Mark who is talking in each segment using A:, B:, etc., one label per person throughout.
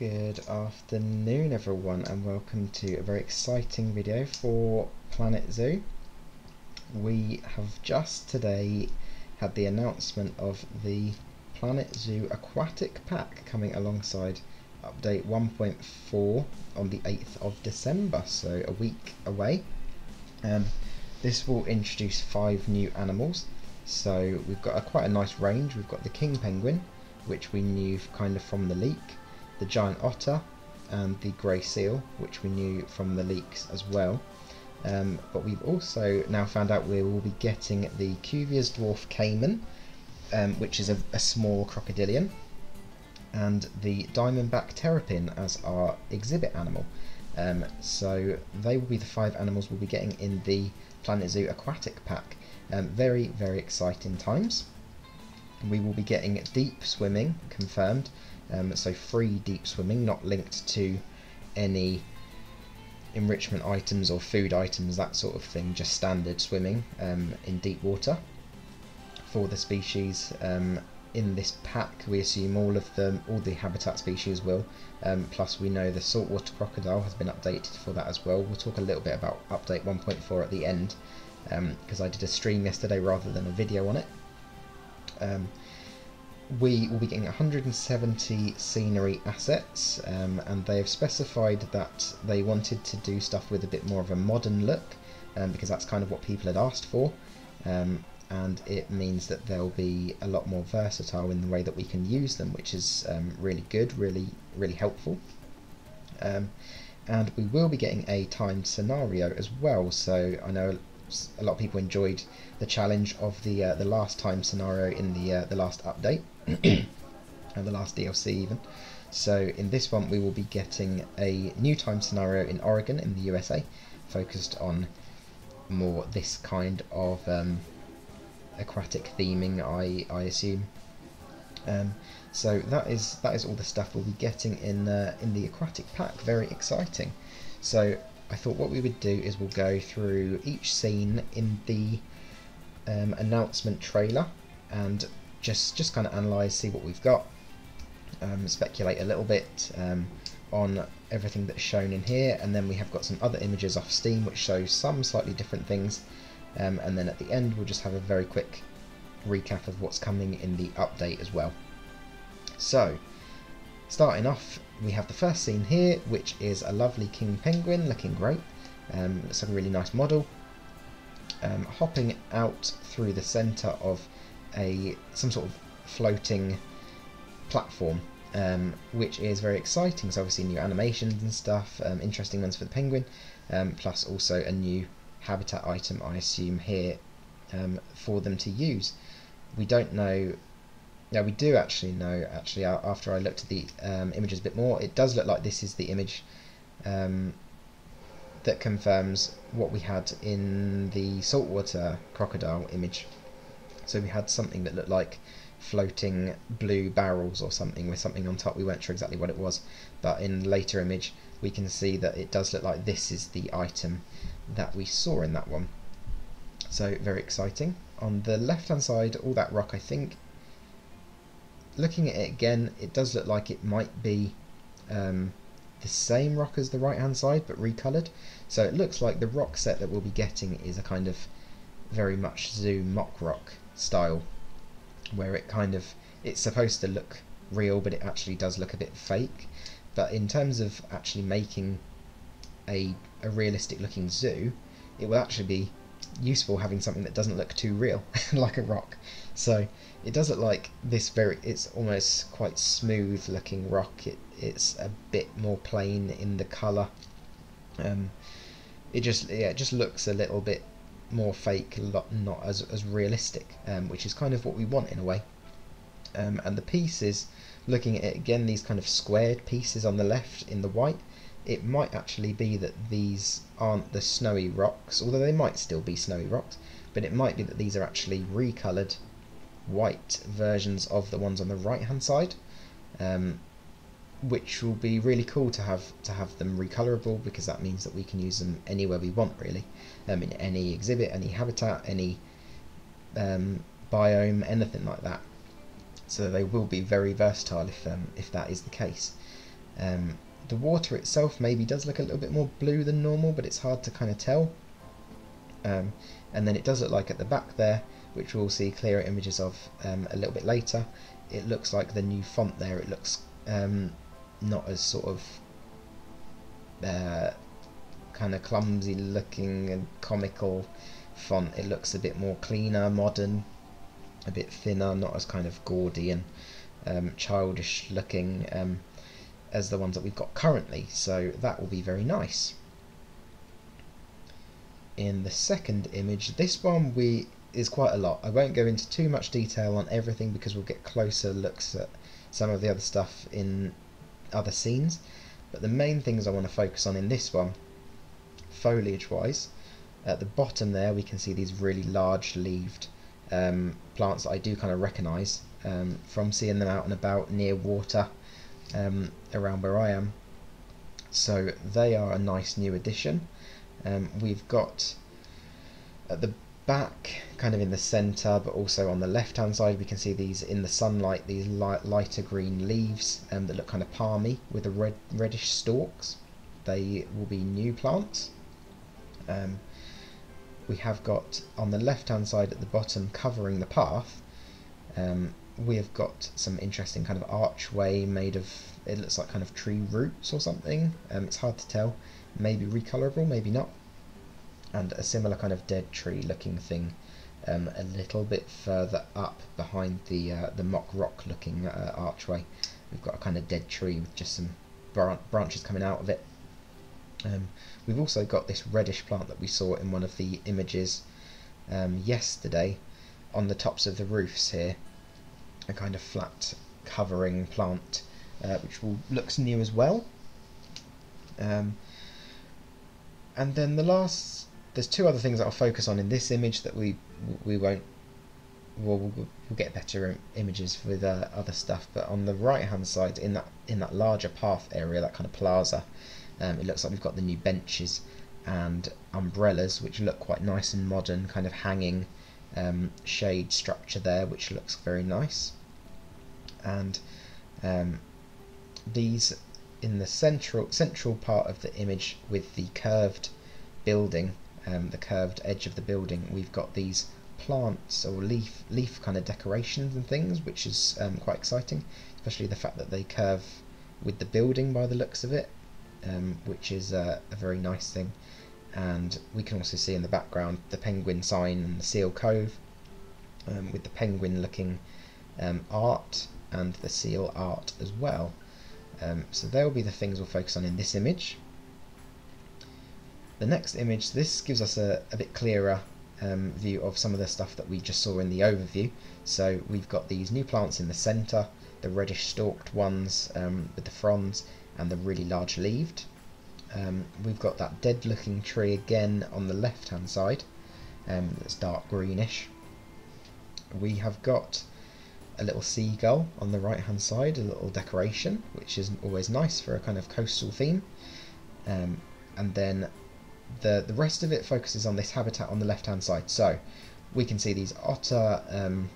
A: Good afternoon everyone and welcome to a very exciting video for Planet Zoo. We have just today had the announcement of the Planet Zoo Aquatic Pack coming alongside update 1.4 on the 8th of December, so a week away. Um, this will introduce five new animals. So we've got a, quite a nice range. We've got the king penguin, which we knew kind of from the leak, the giant otter, and the grey seal, which we knew from the leaks as well. Um, but we've also now found out we will be getting the Cuvier's dwarf caiman, um, which is a, a, small crocodilian, and the diamondback terrapin as our exhibit animal. Um, so they will be the five animals we'll be getting in the Planet Zoo Aquatic Pack. Um, very, very exciting times we will be getting deep swimming confirmed. Um, so free deep swimming, not linked to any enrichment items or food items, that sort of thing. Just standard swimming um, in deep water for the species. Um, in this pack, we assume all of them, all the habitat species will. Um, plus, we know the saltwater crocodile has been updated for that as well. We'll talk a little bit about update 1.4 at the end because um, I did a stream yesterday rather than a video on it. We will be getting 170 scenery assets um, and they have specified that they wanted to do stuff with a bit more of a modern look um, because that's kind of what people had asked for. Um, and it means that they'll be a lot more versatile in the way that we can use them which is um, really good really really helpful. Um, and we will be getting a timed scenario as well. So I know a lot of people enjoyed the challenge of the uh, the last time scenario in the uh, the last update and the last DLC even. So in this one we will be getting a new time scenario in Oregon in the USA, focused on more this kind of um, aquatic theming, I I assume. Um, so that is that is all the stuff we'll be getting in uh, in the aquatic pack. Very exciting. So I thought what we would do is we'll go through each scene in the um, announcement trailer and just just kind of analyze, see what we've got, um, speculate a little bit um, on everything that's shown in here, and then we have got some other images off Steam which show some slightly different things, um, and then at the end we'll just have a very quick recap of what's coming in the update as well. So, starting off we have the first scene here, which is a lovely king penguin looking great. Um, it's a really nice model. Um, hopping out through the centre of a some sort of floating platform, um, which is very exciting. So obviously new animations and stuff, um, interesting ones for the penguin, um, plus also a new habitat item, I assume here um, for them to use. We don't know now we do actually know, actually, after I looked at the um, images a bit more, it does look like this is the image um, that confirms what we had in the saltwater crocodile image. So we had something that looked like floating blue barrels or something with something on top. We weren't sure exactly what it was, but in later image we can see that it does look like this is the item that we saw in that one. So very exciting. On the left hand side, all that rock I think looking at it again, it does look like it might be um, the same rock as the right hand side, but recolored. So it looks like the rock set that we'll be getting is a kind of very much zoo mock rock style, where it kind of it's supposed to look real, but it actually does look a bit fake. But in terms of actually making a a realistic looking zoo, it will actually be useful having something that doesn't look too real, like a rock. So it does look like this very, it's almost quite smooth looking rock. It, it's a bit more plain in the colour. Um, it just, yeah, it just looks a little bit more fake, not as, as realistic, um, which is kind of what we want in a way. Um, and the pieces, looking at it again, these kind of squared pieces on the left in the white, it might actually be that these aren't the snowy rocks, although they might still be snowy rocks, but it might be that these are actually recoloured white versions of the ones on the right hand side, um, which will be really cool to have to have them recolorable because that means that we can use them anywhere we want really, um, in any exhibit, any habitat, any um, biome, anything like that. So they will be very versatile if um, if that is the case. Um, the water itself maybe does look a little bit more blue than normal, but it's hard to kind of tell. Um, and then it does look like at the back there, which we'll see clearer images of um, a little bit later, it looks like the new font there, it looks um, not as sort of uh, kind of clumsy looking and comical font. It looks a bit more cleaner, modern, a bit thinner, not as kind of gaudy and um, childish looking um, as the ones that we've got currently. So that will be very nice. In the second image, this one we is quite a lot. I won't go into too much detail on everything because we'll get closer looks at some of the other stuff in other scenes. But the main things I want to focus on in this one, foliage wise, at the bottom there we can see these really large leaved um, plants that I do kind of recognise um, from seeing them out and about near water um, around where I am. So they are a nice new addition. Um, we've got at the back, kind of in the centre, but also on the left hand side, we can see these in the sunlight, these light, lighter green leaves um, that look kind of palmy with the red reddish stalks. They will be new plants. Um, we have got on the left hand side at the bottom covering the path um, we have got some interesting kind of archway made of it looks like kind of tree roots or something um, it's hard to tell maybe recolorable maybe not and a similar kind of dead tree looking thing um, a little bit further up behind the uh, the mock rock looking uh, archway. We've got a kind of dead tree with just some branches coming out of it. Um, we've also got this reddish plant that we saw in one of the images um, yesterday on the tops of the roofs here. A kind of flat covering plant uh, which will, looks new as well. Um, and then the last there's two other things that I'll focus on in this image that we we won't we'll, we'll, get better images with uh, other stuff but on the right hand side in that in that larger path area that kind of plaza um, it looks like we've got the new benches and umbrellas which look quite nice and modern kind of hanging um, shade structure there which looks very nice. And um, these in the central central part of the image with the curved building um, the curved edge of the building we've got these plants or leaf leaf kind of decorations and things which is um, quite exciting especially the fact that they curve with the building by the looks of it um, which is a, a, very nice thing. And we can also see in the background the penguin sign and the seal cove um, with the penguin looking um, art and the seal art as well. Um, so they'll be the things we'll focus on in this image. The next image, this gives us a, a bit clearer um, view of some of the stuff that we just saw in the overview. So we've got these new plants in the centre, the reddish stalked ones um, with the fronds, and the really large leaved. Um, we've got that dead looking tree again on the left hand side um, that's dark greenish. We have got a little seagull on the right hand side, a little decoration, which is always nice for a kind of coastal theme. Um, and then the, the rest of it focuses on this habitat on the left hand side. So we can see these otter um,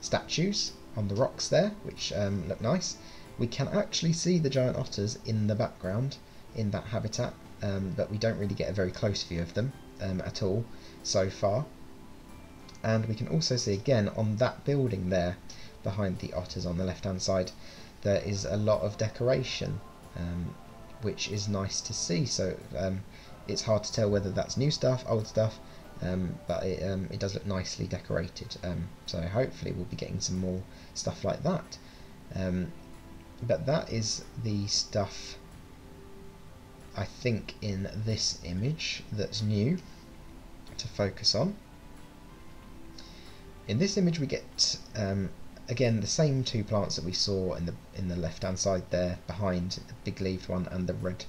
A: statues on the rocks there, which um, look nice we can actually see the giant otters in the background in that habitat, um, but we don't really get a very close view of them um, at all so far. And we can also see again on that building there, behind the otters on the left hand side, there is a lot of decoration, um, which is nice to see. So um, it's hard to tell whether that's new stuff, old stuff, um, but it, um, it does look nicely decorated. Um, so hopefully we'll be getting some more stuff like that. Um, but that is the stuff I think in this image that's new to focus on. In this image we get um, again the same two plants that we saw in the in the left hand side there behind the big leaved one and the red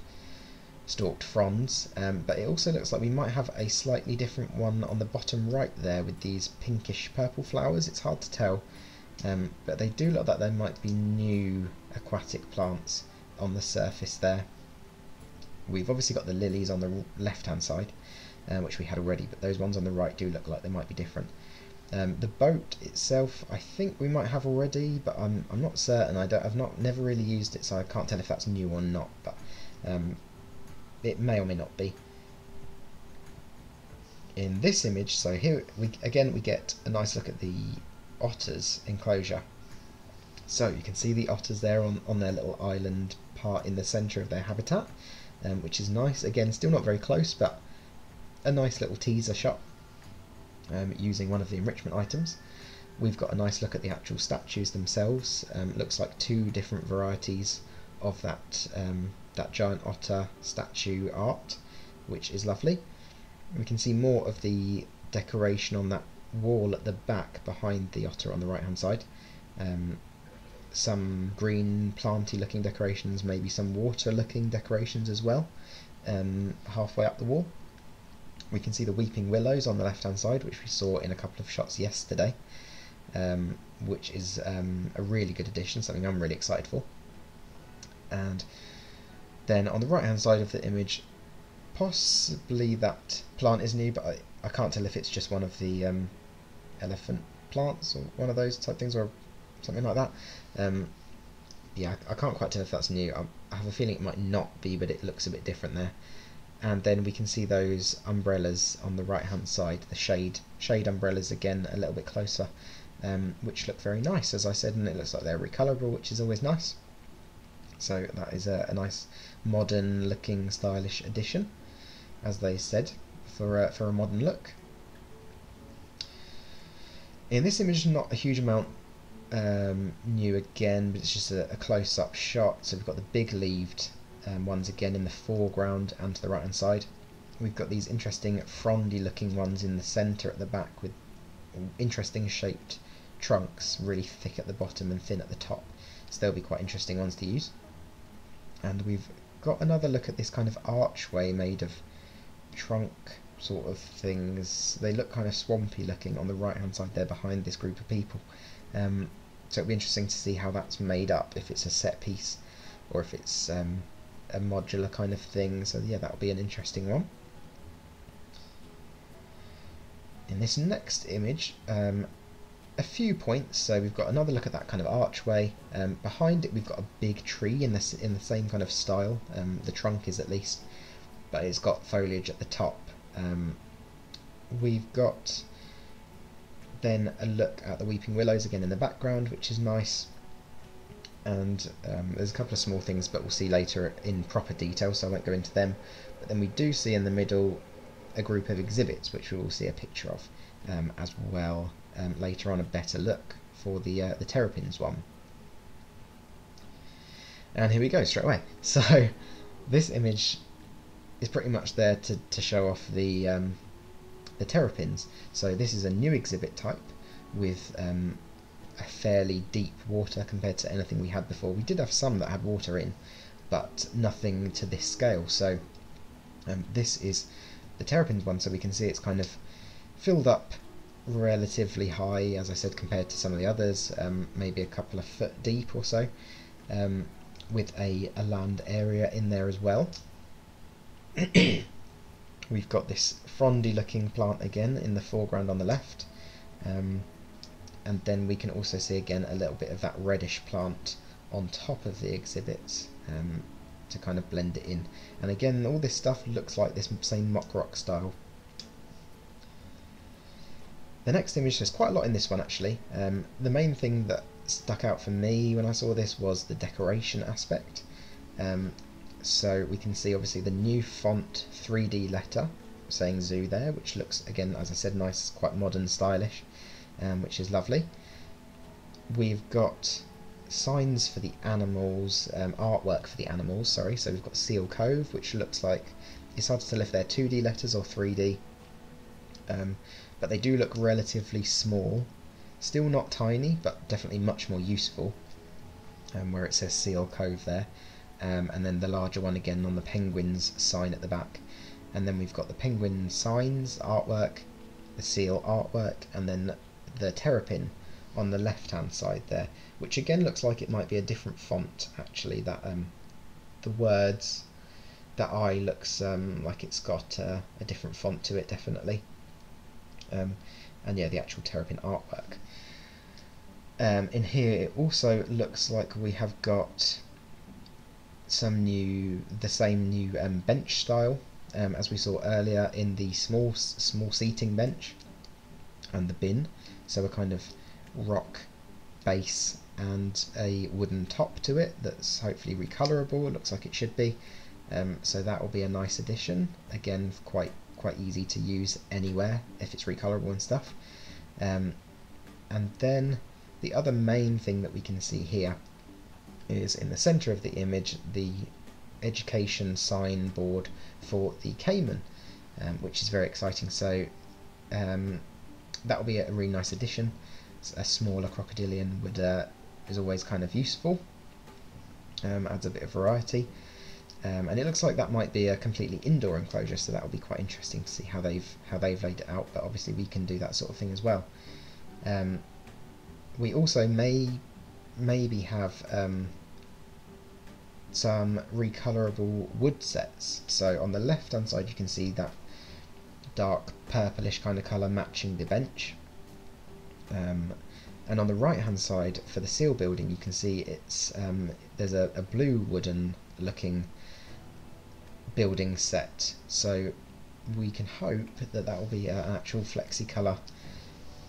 A: stalked fronds um, but it also looks like we might have a slightly different one on the bottom right there with these pinkish purple flowers it's hard to tell um, but they do look like they might be new aquatic plants on the surface there. We've obviously got the lilies on the left hand side, uh, which we had already, but those ones on the right do look like they might be different. Um, the boat itself, I think we might have already, but I'm I'm not certain. I don't. I've not never really used it, so I can't tell if that's new or not. But um, it may or may not be. In this image, so here we again we get a nice look at the otters enclosure. So you can see the otters there on on their little island part in the centre of their habitat, um, which is nice. Again, still not very close, but a nice little teaser shot um, using one of the enrichment items. We've got a nice look at the actual statues themselves. Um, looks like two different varieties of that um, that giant otter statue art, which is lovely. We can see more of the decoration on that wall at the back behind the otter on the right hand side. Um, some green planty looking decorations, maybe some water looking decorations as well, um, halfway up the wall. We can see the weeping willows on the left hand side, which we saw in a couple of shots yesterday, um, which is um, a really good addition, something I'm really excited for. And then on the right hand side of the image, possibly that plant is new, but I, I can't tell if it's just one of the um, elephant plants or one of those type things or something like that. Um, yeah, I can't quite tell if that's new. I, I have a feeling it might not be, but it looks a bit different there and then we can see those umbrellas on the right hand side, the shade shade umbrellas again a little bit closer, um, which look very nice as I said, and it looks like they're recolorable, which is always nice. So that is a, a nice modern looking stylish addition, as they said, for a, for a modern look. In this image, not a huge amount um, new again, but it's just a, a close-up shot. So we've got the big leaved um, ones again in the foreground and to the right hand side. We've got these interesting frondy looking ones in the centre at the back with interesting shaped trunks, really thick at the bottom and thin at the top. So they'll be quite interesting ones to use. And we've got another look at this kind of archway made of trunk sort of things. They look kind of swampy looking on the right hand side there behind this group of people. Um, so it'll be interesting to see how that's made up, if it's a set piece or if it's um, a modular kind of thing. So yeah, that'll be an interesting one. In this next image, um, a few points. So we've got another look at that kind of archway. Um, behind it, we've got a big tree in this in the same kind of style. Um, the trunk is at least, but it's got foliage at the top. Um, we've got then a look at the weeping willows again in the background, which is nice and um, there's a couple of small things but we'll see later in proper detail so I won't go into them but then we do see in the middle a group of exhibits which we will see a picture of um, as well um, later on a better look for the uh, the terrapins one and here we go straight away so this image is pretty much there to, to show off the um, the terrapins so this is a new exhibit type with um, a fairly deep water compared to anything we had before. We did have some that had water in, but nothing to this scale. So um, this is the terrapins one, so we can see it's kind of filled up relatively high, as I said, compared to some of the others, um, maybe a couple of foot deep or so, um, with a, a land area in there as well. We've got this frondy looking plant again in the foreground on the left. Um, and then we can also see again a little bit of that reddish plant on top of the exhibits um, to kind of blend it in and again all this stuff looks like this same mock rock style the next image there's quite a lot in this one actually um, the main thing that stuck out for me when I saw this was the decoration aspect um, so we can see obviously the new font 3D letter saying zoo there which looks again as I said nice quite modern stylish um, which is lovely. We've got signs for the animals, um, artwork for the animals, sorry. So we've got Seal Cove, which looks like, it's hard to tell if they're 2D letters or 3D, um, but they do look relatively small. Still not tiny, but definitely much more useful, um, where it says Seal Cove there. Um, and then the larger one again on the penguins sign at the back. And then we've got the penguin signs, artwork, the seal artwork, and then the terrapin on the left hand side there, which again looks like it might be a different font actually. That um, the words, that eye looks um, like it's got uh, a different font to it definitely. Um, and yeah, the actual Terrapin artwork. Um, in here, it also looks like we have got some new, the same new um, bench style um, as we saw earlier in the small small seating bench and the bin. So a kind of rock base and a wooden top to it that's hopefully recolorable. It looks like it should be. Um, so that will be a nice addition. Again, quite quite easy to use anywhere if it's recolorable and stuff. Um, and then the other main thing that we can see here is in the center of the image the education signboard for the Caiman, um, which is very exciting. So um, that will be a really nice addition. A smaller crocodilian would uh, is always kind of useful. Um, adds a bit of variety. Um, and it looks like that might be a completely indoor enclosure, so that will be quite interesting to see how they've how they've laid it out. But obviously, we can do that sort of thing as well. Um, we also may maybe have um, some recolorable wood sets. So on the left hand side, you can see that dark purplish kind of colour matching the bench. Um, and on the right hand side for the seal building, you can see it's um, there's a, a blue wooden looking building set. So we can hope that that will be an actual flexi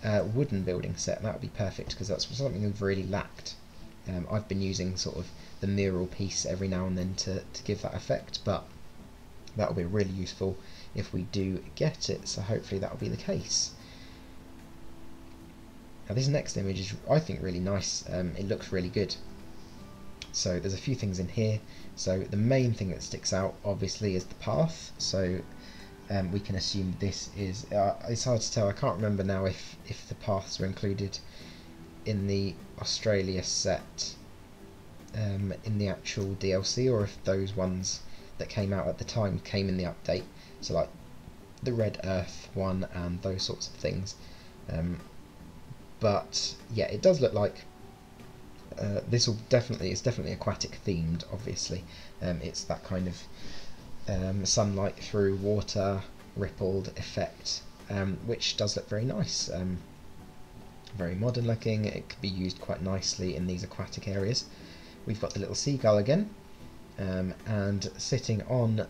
A: uh, wooden building set. That would be perfect because that's something we've really lacked. Um, I've been using sort of the mural piece every now and then to, to give that effect, but that will be really useful if we do get it, so hopefully that will be the case. Now this next image is, I think, really nice. Um, it looks really good. So there's a few things in here. So the main thing that sticks out obviously is the path. So um, we can assume this is, uh, it's hard to tell, I can't remember now if, if the paths were included in the Australia set um, in the actual DLC or if those ones that came out at the time came in the update. So like the Red Earth one and those sorts of things. Um, but yeah, it does look like uh, this will definitely it's definitely aquatic themed. Obviously, um, it's that kind of um, sunlight through water rippled effect, um, which does look very nice. Um, very modern looking. It could be used quite nicely in these aquatic areas. We've got the little seagull again, um, and sitting on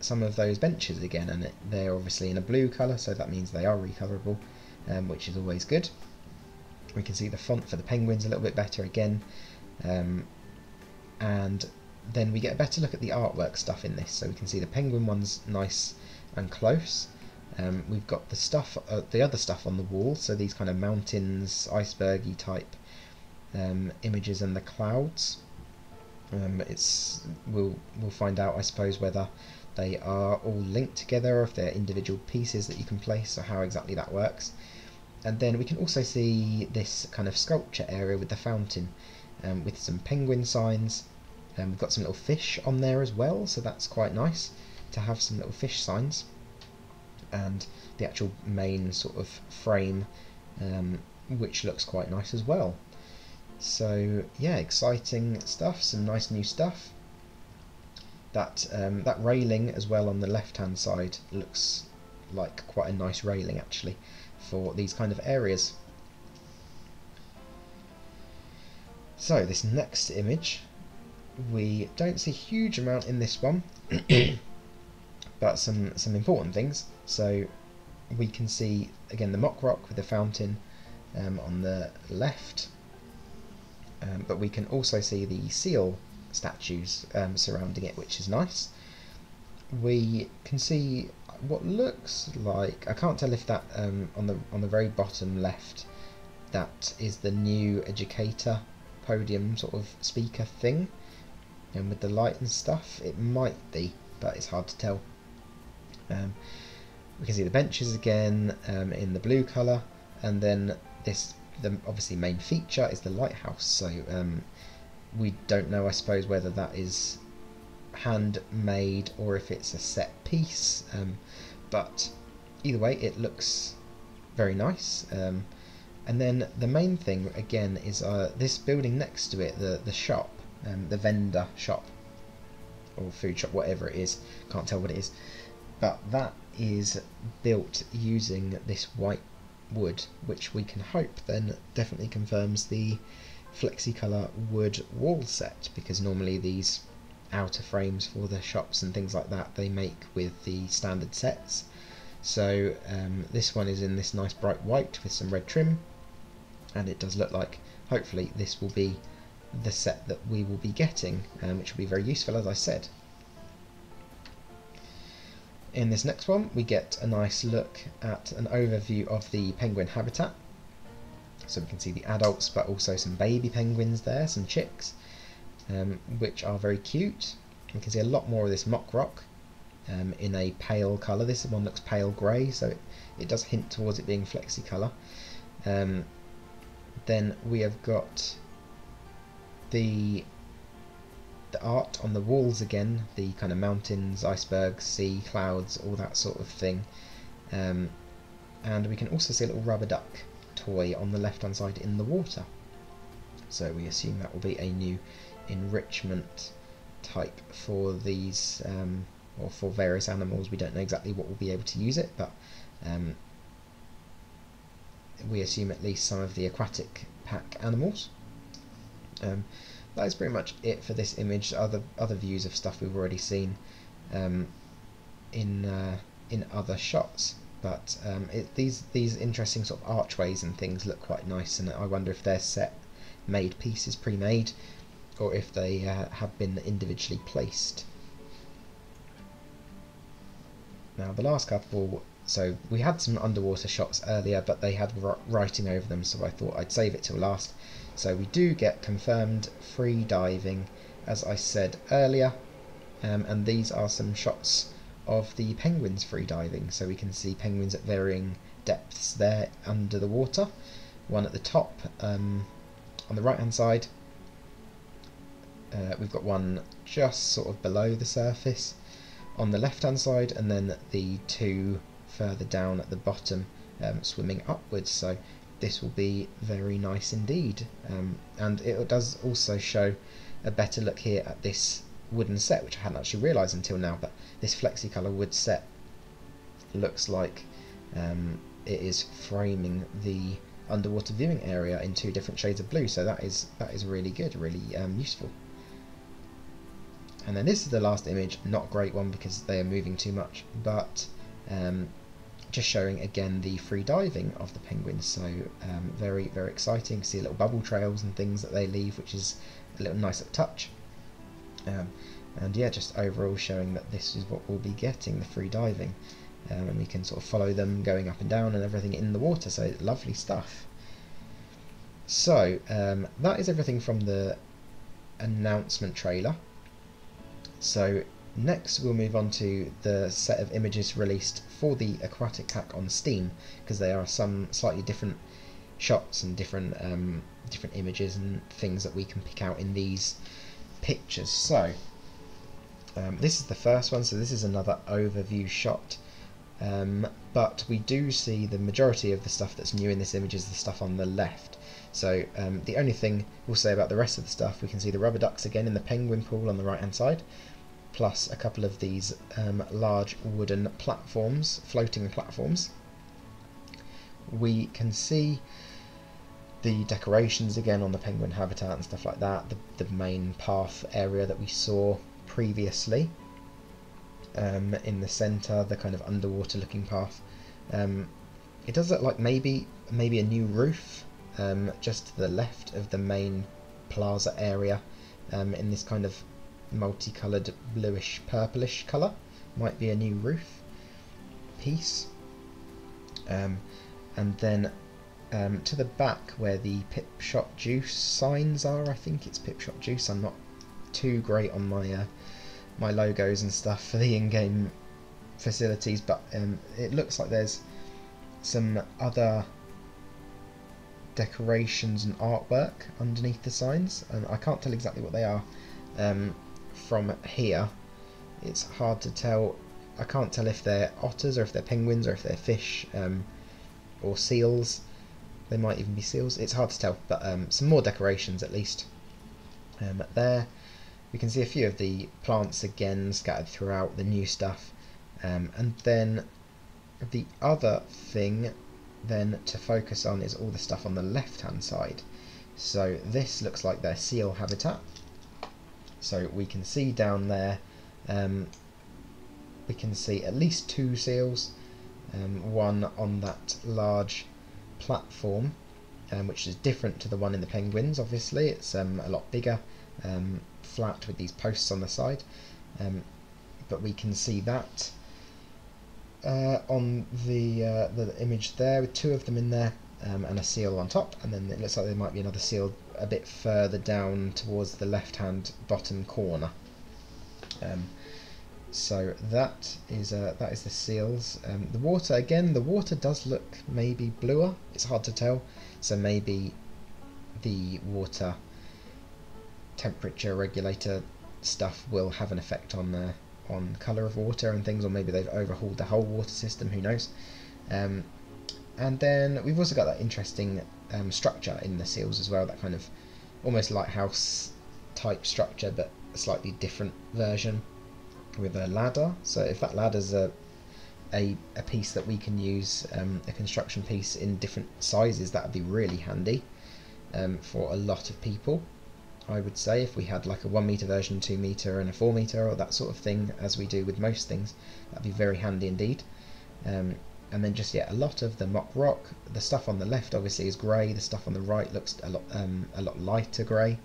A: some of those benches again, and it, they're obviously in a blue colour, so that means they are recolorable um, which is always good. We can see the font for the penguins a little bit better again. Um, and then we get a better look at the artwork stuff in this. So we can see the penguin one's nice and close. Um, we've got the stuff, uh, the other stuff on the wall. So these kind of mountains, icebergy type um, images and the clouds. Um, it's we'll we'll find out, I suppose, whether they are all linked together or if they're individual pieces that you can place, or how exactly that works. And then we can also see this kind of sculpture area with the fountain um, with some penguin signs. Um, we've got some little fish on there as well, so that's quite nice to have some little fish signs. And the actual main sort of frame, um, which looks quite nice as well. So yeah, exciting stuff, some nice new stuff. That um, that railing as well on the left hand side looks like quite a nice railing actually for these kind of areas. So this next image, we don't see a huge amount in this one, but some, some important things. So we can see again the mock rock with the fountain um, on the left, um, but we can also see the seal statues um, surrounding it, which is nice. We can see what looks like I can't tell if that um, on the on the very bottom left that is the new educator podium sort of speaker thing. And with the light and stuff it might be but it's hard to tell. Um, we can see the benches again um, in the blue colour. And then this the obviously main feature is the lighthouse. So um, we don't know I suppose whether that is handmade or if it's a set piece. Um, but either way, it looks very nice. Um, and then the main thing again is uh, this building next to it, the the shop, um, the vendor shop or food shop, whatever it is. Can't tell what it is, but that is built using this white wood, which we can hope then definitely confirms the flexi color wood wall set, because normally these outer frames for the shops and things like that they make with the standard sets. So um, this one is in this nice bright white with some red trim, and it does look like hopefully this will be the set that we will be getting, um, which will be very useful as I said. In this next one, we get a nice look at an overview of the penguin habitat. So we can see the adults, but also some baby penguins there, some chicks, um, which are very cute. You can see a lot more of this mock rock um, in a pale colour. This one looks pale grey, so it, it, does hint towards it being flexi colour. Um, then we have got the the art on the walls again, the kind of mountains, icebergs, sea, clouds, all that sort of thing. Um, and we can also see a little rubber duck toy on the left hand side in the water. So we assume that will be a new enrichment type for these, um, or for various animals. We don't know exactly what we'll be able to use it, but um, we assume at least some of the aquatic pack animals. Um, that is pretty much it for this image. Other other views of stuff we've already seen um, in uh, in other shots, but um, it, these these interesting sort of archways and things look quite nice, and I wonder if they're set made pieces pre-made, or if they uh, have been individually placed. Now the last couple so we had some underwater shots earlier, but they had writing over them, so I thought I'd save it till last. So we do get confirmed free diving, as I said earlier, um, and these are some shots of the penguins free diving. So we can see penguins at varying depths there under the water. One at the top um, on the right hand side. Uh, we've got one just sort of below the surface on the left hand side, and then the two further down at the bottom um, swimming upwards. So this will be very nice indeed. Um, and it does also show a better look here at this wooden set which I hadn't actually realised until now but this FlexiColor wood set looks like um, it is framing the underwater viewing area in two different shades of blue. So that is that is really good really um, useful and then this is the last image not a great one because they are moving too much but um, just showing again the free diving of the penguins. So um, very very exciting. See little bubble trails and things that they leave, which is a little nice touch. Um, and yeah, just overall showing that this is what we'll be getting the free diving, um, and we can sort of follow them going up and down and everything in the water. So lovely stuff. So um, that is everything from the announcement trailer. So Next we'll move on to the set of images released for the Aquatic Pack on Steam because there are some slightly different shots and different um, different images and things that we can pick out in these pictures. So um, this is the first one, so this is another overview shot. Um, but we do see the majority of the stuff that's new in this image is the stuff on the left. So um, the only thing we'll say about the rest of the stuff, we can see the rubber ducks again in the penguin pool on the right hand side plus a couple of these um, large wooden platforms, floating platforms. We can see the decorations again on the penguin habitat and stuff like that, the, the main path area that we saw previously. Um, in the centre, the kind of underwater looking path. Um, it does look like maybe maybe a new roof um, just to the left of the main plaza area um, in this kind of multicoloured bluish purplish colour. Might be a new roof piece. Um, and then um, to the back where the Pip Shot Juice signs are, I think it's Pip Shot Juice. I'm not too great on my uh, my logos and stuff for the in-game facilities, but um, it looks like there's some other decorations and artwork underneath the signs, and I can't tell exactly what they are. Um, from here, it's hard to tell. I can't tell if they're otters or if they're penguins or if they're fish um, or seals. They might even be seals. It's hard to tell, but um, some more decorations at least. Um, there, we can see a few of the plants again scattered throughout the new stuff. Um, and then the other thing then to focus on is all the stuff on the left hand side. So this looks like their seal habitat. So we can see down there, um, we can see at least two seals, um, one on that large platform, um, which is different to the one in the penguins obviously, it's um, a lot bigger, um, flat with these posts on the side, but we can see that uh, on the uh, the image there with two of them in there um, and a seal on top and then it looks like there might be another seal a bit further down towards the left hand bottom corner um, so that is uh, that is the seals um, the water again the water does look maybe bluer it's hard to tell so maybe the water temperature regulator stuff will have an effect on the on colour of water and things, or maybe they've overhauled the whole water system. Who knows? And then we've also got that interesting um, structure in the seals as well. That kind of almost lighthouse type structure, but a slightly different version with a ladder. So if that ladder's a a, a piece that we can use, um, a construction piece in different sizes, that would be really handy um, for a lot of people. I would say if we had like a 1 meter version, 2 meter and a 4 meter or that sort of thing as we do with most things that'd be very handy indeed um, and then just yeah a lot of the mock rock the stuff on the left obviously is grey the stuff on the right looks a lot um, a lot lighter grey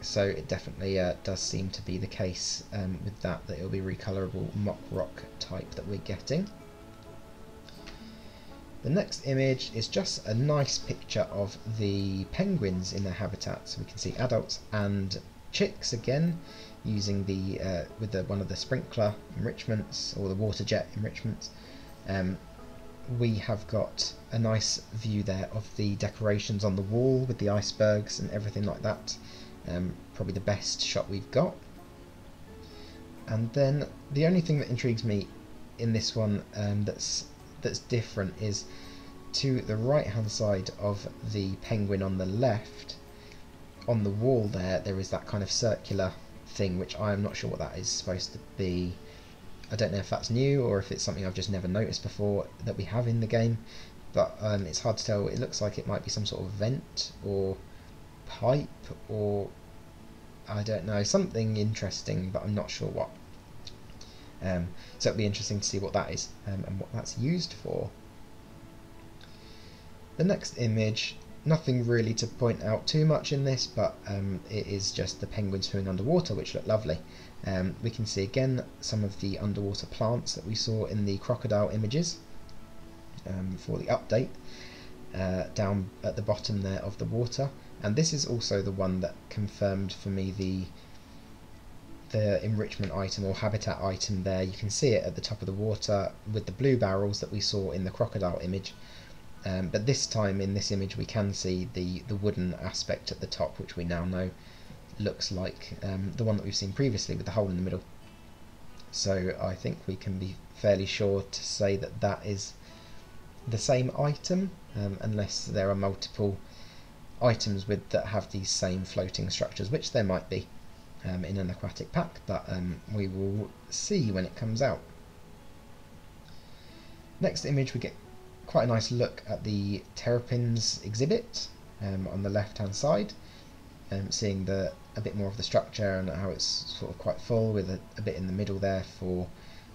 A: so it definitely uh, does seem to be the case um, with that that it'll be recolorable mock rock type that we're getting the next image is just a nice picture of the penguins in their habitat. So we can see adults and chicks again using the uh, with the one of the sprinkler enrichments or the water jet enrichments. Um, we have got a nice view there of the decorations on the wall with the icebergs and everything like that. Um, probably the best shot we've got. And then the only thing that intrigues me in this one um, that's that's different is to the right hand side of the penguin on the left on the wall there there is that kind of circular thing which I am not sure what that is supposed to be I don't know if that's new or if it's something I've just never noticed before that we have in the game but um, it's hard to tell it looks like it might be some sort of vent or pipe or I don't know something interesting but I'm not sure what um, so it'll be interesting to see what that is um, and what that's used for. The next image, nothing really to point out too much in this, but um, it is just the penguins swimming underwater, which look lovely. Um, we can see again some of the underwater plants that we saw in the crocodile images um, for the update uh, down at the bottom there of the water. And this is also the one that confirmed for me the the enrichment item or habitat item there. You can see it at the top of the water with the blue barrels that we saw in the crocodile image. Um, but this time in this image we can see the, the wooden aspect at the top, which we now know looks like um, the one that we've seen previously with the hole in the middle. So I think we can be fairly sure to say that that is the same item, um, unless there are multiple items with that have these same floating structures, which there might be um, in an aquatic pack, but um, we will see when it comes out. Next image we get quite a nice look at the terrapins exhibit um, on the left hand side, um, seeing the a bit more of the structure and how it's sort of quite full with a, a bit in the middle there for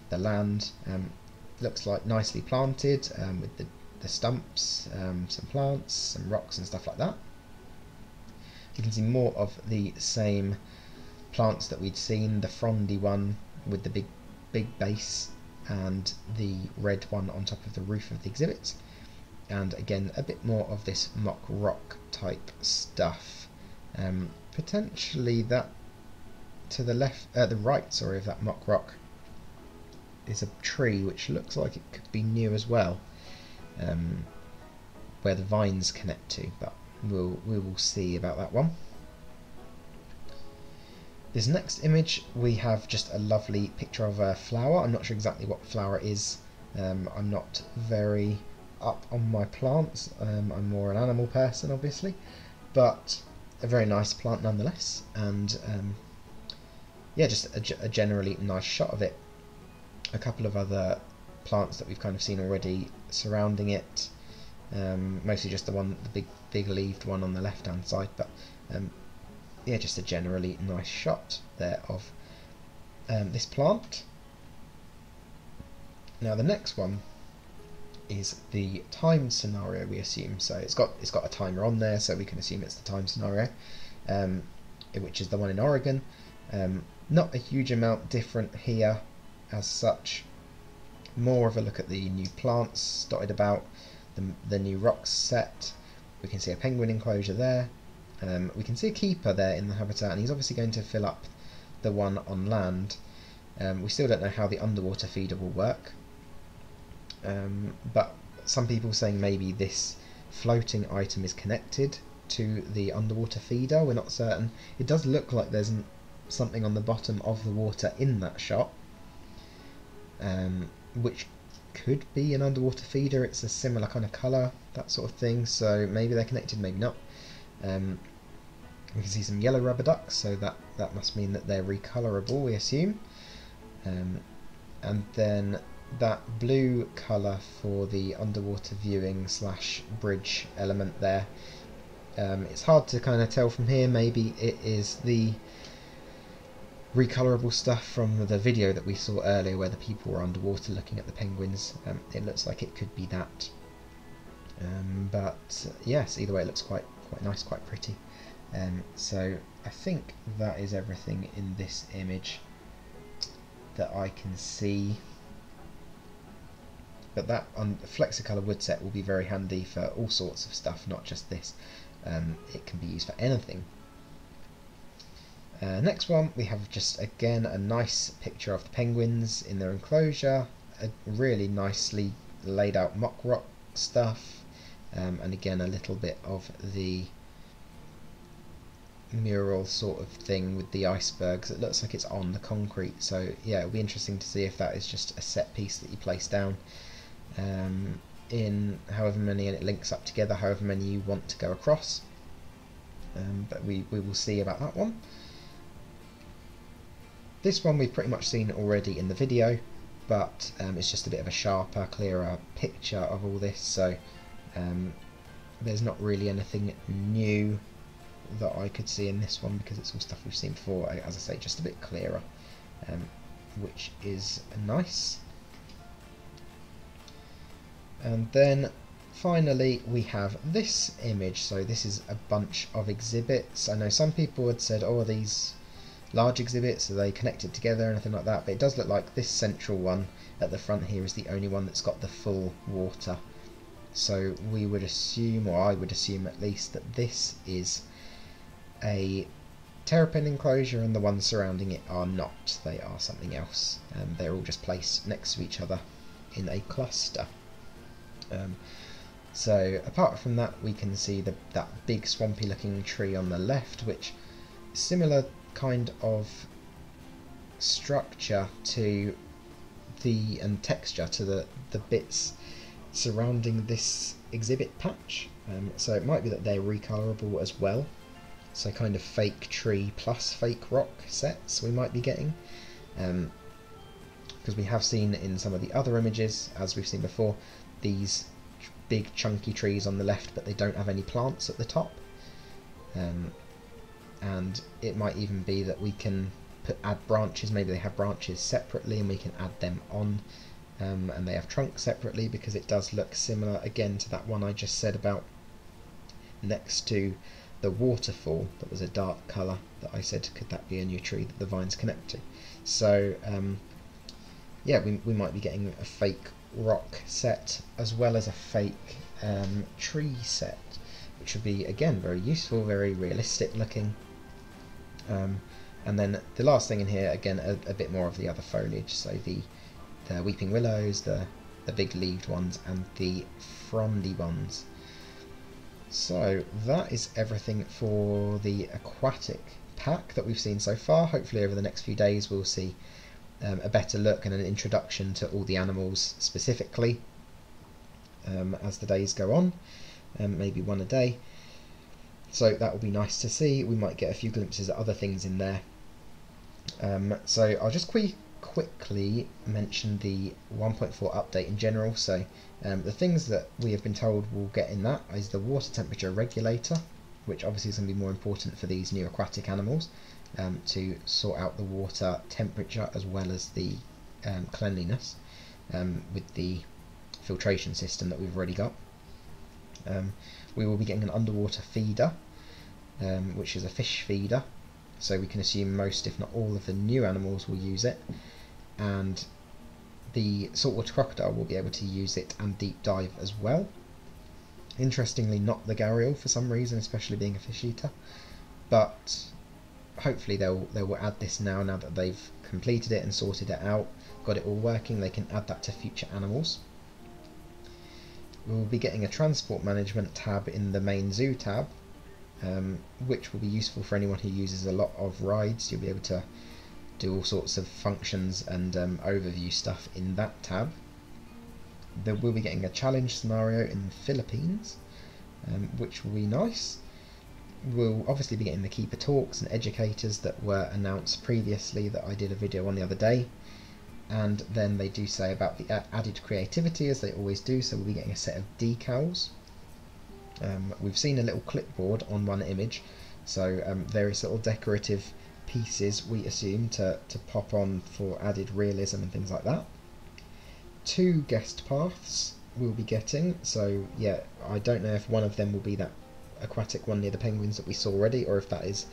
A: the land. Um, looks like nicely planted um, with the, the stumps, some plants, some rocks and stuff like that. You can see more of the same plants that we'd seen, the frondy one with the big big base and the red one on top of the roof of the exhibit. And again a bit more of this mock rock type stuff. Um, potentially that to the left uh, the right sorry of that mock rock is a tree which looks like it could be new as well um, where the vines connect to but we'll we will see about that one this next image we have just a lovely picture of a flower. I'm not sure exactly what flower it is. Um, I'm not very up on my plants. Um, I'm more an animal person obviously. But a very nice plant nonetheless. And um, yeah, just a, a generally nice shot of it. A couple of other plants that we've kind of seen already surrounding it. Um, mostly just the one, the big, big leaved one on the left-hand side, but um, yeah, just a generally nice shot there of um, this plant. Now the next one is the time scenario we assume. So it's got it's got a timer on there, so we can assume it's the time scenario, um, which is the one in Oregon. Um, not a huge amount different here as such. More of a look at the new plants dotted about, the, the new rocks set. We can see a penguin enclosure there. Um, we can see a keeper there in the habitat, and he's obviously going to fill up the one on land. Um, we still don't know how the underwater feeder will work. Um, but some people are saying maybe this floating item is connected to the underwater feeder. We're not certain. It does look like there's something on the bottom of the water in that shot, um, which could be an underwater feeder. It's a similar kind of colour, that sort of thing. So maybe they're connected, maybe not. Um, we can see some yellow rubber ducks, so that, that must mean that they're recolorable, we assume. Um, and then that blue colour for the underwater viewing slash bridge element there. Um, it's hard to kind of tell from here, maybe it is the recolorable stuff from the video that we saw earlier where the people were underwater looking at the penguins. Um, it looks like it could be that. Um, but yes, either way it looks quite quite nice, quite pretty. Um, so I think that is everything in this image that I can see but that on the Flexicolor wood set will be very handy for all sorts of stuff, not just this. Um, it can be used for anything. Uh, next one, we have just again a nice picture of the penguins in their enclosure, a really nicely laid out mock rock stuff, um, and again a little bit of the mural sort of thing with the icebergs. It looks like it's on the concrete, so yeah, it'll be interesting to see if that is just a set piece that you place down um, in however many, and it links up together however many you want to go across. Um, but we, we will see about that one. This one we've pretty much seen already in the video, but um, it's just a bit of a sharper, clearer picture of all this, so um, there's not really anything new that I could see in this one because it's all stuff we've seen before, as I say, just a bit clearer, um, which is nice. And then finally we have this image. So this is a bunch of exhibits. I know some people had said, oh, these large exhibits, are they connected together, or anything like that? But it does look like this central one at the front here is the only one that's got the full water. So we would assume, or I would assume at least, that this is a terrapin enclosure and the ones surrounding it are not. They are something else. Um, they're all just placed next to each other in a cluster. Um, so apart from that we can see the, that big swampy looking tree on the left which similar kind of structure to the and texture to the, the bits surrounding this exhibit patch um, so it might be that they're recolorable as well so kind of fake tree plus fake rock sets we might be getting because um, we have seen in some of the other images as we've seen before these big chunky trees on the left, but they don't have any plants at the top. Um, and it might even be that we can put add branches, maybe they have branches separately and we can add them on um, and they have trunks separately because it does look similar again to that one I just said about next to the waterfall that was a dark colour that I said could that be a new tree that the vines connect to. So um, yeah, we, we might be getting a fake rock set as well as a fake um, tree set which would be again very useful very realistic looking. Um, and then the last thing in here again a, a, bit more of the other foliage. So the the weeping willows the the big leaved ones and the frondy ones so that is everything for the aquatic pack that we've seen so far hopefully over the next few days we'll see um, a better look and an introduction to all the animals specifically um, as the days go on, um, maybe one a day. So that will be nice to see. We might get a few glimpses at other things in there. Um, so I'll just quick quickly mention the 1.4 update in general. So um, the things that we have been told we'll get in that is the water temperature regulator, which obviously is going to be more important for these new aquatic animals um, to sort out the water temperature as well as the um, cleanliness um, with the filtration system that we've already got. Um, we will be getting an underwater feeder, um, which is a fish feeder, so we can assume most, if not all, of the new animals will use it, and the saltwater crocodile will be able to use it and deep dive as well. Interestingly, not the gharial for some reason, especially being a fish eater, but hopefully they'll they will add this now. Now that they've completed it and sorted it out, got it all working, they can add that to future animals. We'll be getting a transport management tab in the main zoo tab, um, which will be useful for anyone who uses a lot of rides. You'll be able to do all sorts of functions and um, overview stuff in that tab. Then we'll be getting a challenge scenario in the Philippines, um, which will be nice. We'll obviously be getting the keeper talks and educators that were announced previously that I did a video on the other day and then they do say about the added creativity as they always do so we'll be getting a set of decals um, we've seen a little clipboard on one image. So um, various little decorative pieces we assume to, to pop on for added realism and things like that. Two guest paths we'll be getting. So yeah I don't know if one of them will be that aquatic one near the penguins that we saw already or if that is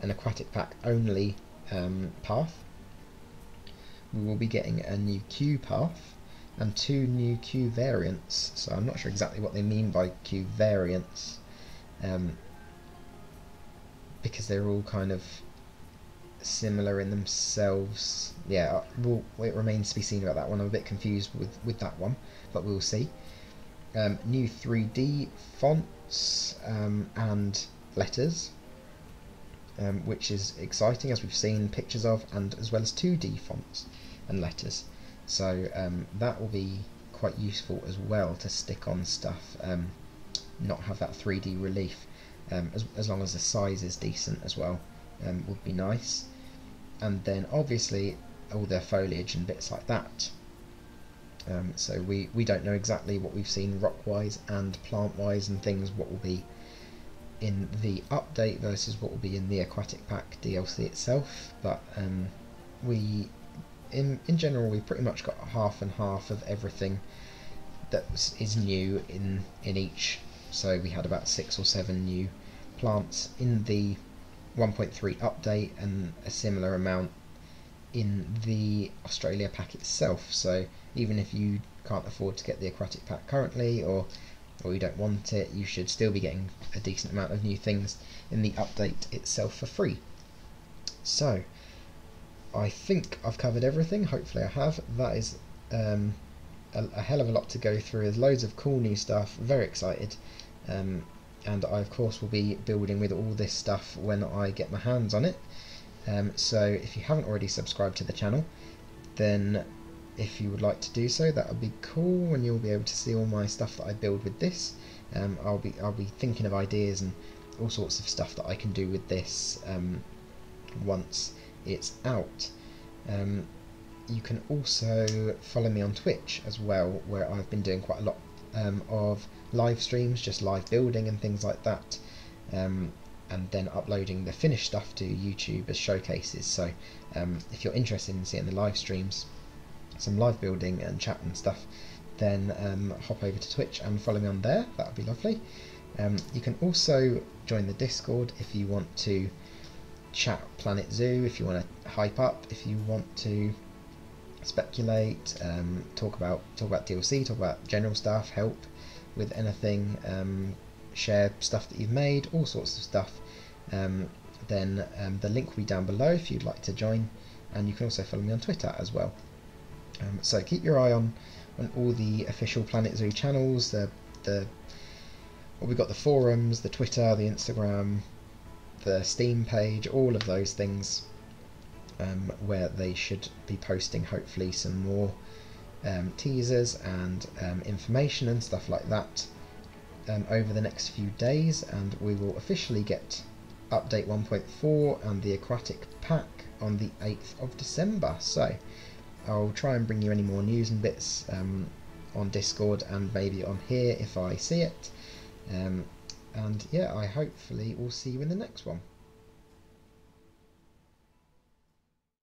A: an aquatic pack only um, path. We will be getting a new queue path and two new queue variants. So I'm not sure exactly what they mean by queue variants um, because they're all kind of similar in themselves. Yeah, well, it remains to be seen about that one. I'm a bit confused with, with that one, but we'll see. Um, new 3D fonts um, and letters um, which is exciting as we've seen pictures of, and as well as 2D fonts and letters. So um, that will be quite useful as well to stick on stuff, um, not have that 3D relief, um, as, as long as the size is decent as well, um, would be nice. And then obviously all their foliage and bits like that. Um, so we, we don't know exactly what we've seen rock-wise and plant-wise and things, what will be in the update versus what will be in the Aquatic Pack DLC itself, but um, we, in in general, we've pretty much got half and half of everything that is new in in each. So we had about six or seven new plants in the 1.3 update, and a similar amount in the Australia pack itself. So even if you can't afford to get the Aquatic Pack currently, or or you don't want it, you should still be getting a decent amount of new things in the update itself for free. So, I think I've covered everything, hopefully I have. That is um, a, a, hell of a lot to go through. There's loads of cool new stuff, very excited. Um, and I of course will be building with all this stuff when I get my hands on it. Um, so if you haven't already subscribed to the channel, then if you would like to do so that would be cool and you'll be able to see all my stuff that I build with this um, I'll be I'll be thinking of ideas and all sorts of stuff that I can do with this um, once it's out um, you can also follow me on Twitch as well where I've been doing quite a lot um, of live streams just live building and things like that um, and then uploading the finished stuff to YouTube as showcases so um, if you're interested in seeing the live streams some live building and chat and stuff, then um, hop over to Twitch and follow me on there. That would be lovely. Um, you can also join the Discord if you want to chat Planet Zoo, if you want to hype up, if you want to speculate, um, talk about talk about DLC, talk about general stuff, help with anything, um, share stuff that you've made, all sorts of stuff. Um, then um, the link will be down below if you'd like to join, and you can also follow me on Twitter as well. Um, so keep your eye on on all the official Planet Zoo channels. The the well, we've got the forums, the Twitter, the Instagram, the Steam page, all of those things um, where they should be posting hopefully some more um, teasers and um, information and stuff like that um, over the next few days. And we will officially get update 1.4 and the aquatic pack on the 8th of December. So I'll try and bring you any more news and bits um, on Discord and maybe on here if I see it. Um, and yeah, I hopefully will see you in the next one.